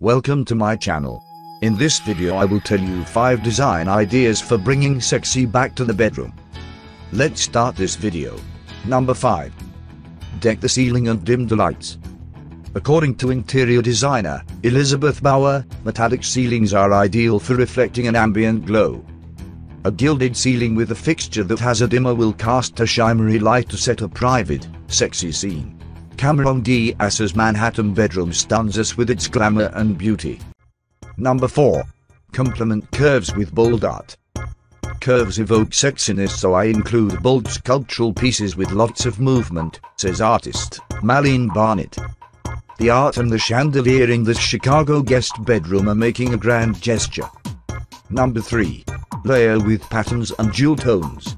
Welcome to my channel. In this video I will tell you 5 design ideas for bringing sexy back to the bedroom. Let's start this video. Number 5. Deck the ceiling and dim the lights. According to interior designer Elizabeth Bauer, metallic ceilings are ideal for reflecting an ambient glow. A gilded ceiling with a fixture that has a dimmer will cast a shimmery light to set a private, sexy scene. Cameron Diaz's Manhattan bedroom stuns us with its glamour and beauty. Number 4. Complement curves with bold art. Curves evoke sexiness so I include bold sculptural pieces with lots of movement, says artist Malene Barnett. The art and the chandelier in this Chicago guest bedroom are making a grand gesture. Number 3. Layer with patterns and jewel tones.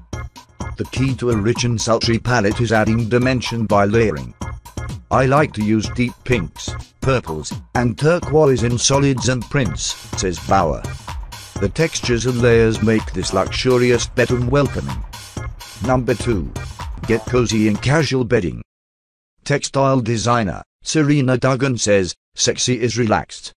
The key to a rich and sultry palette is adding dimension by layering. I like to use deep pinks, purples, and turquoise in solids and prints, says Bauer. The textures and layers make this luxurious bedroom welcoming. Number 2. Get cozy in casual bedding. Textile designer, Serena Dugan says, sexy is relaxed.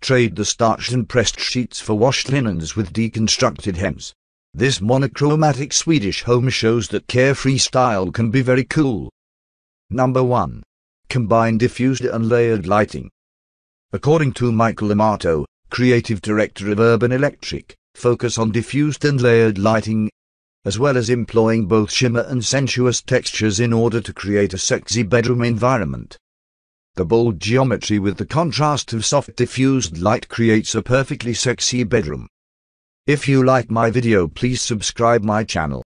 Trade the starched and pressed sheets for washed linens with deconstructed hems. This monochromatic Swedish home shows that carefree style can be very cool. Number 1. Combine diffused and layered lighting. According to Michael Amato, creative director of Urban Electric, focus on diffused and layered lighting, as well as employing both shimmer and sensuous textures in order to create a sexy bedroom environment. The bold geometry with the contrast of soft diffused light creates a perfectly sexy bedroom. If you like my video please subscribe my channel.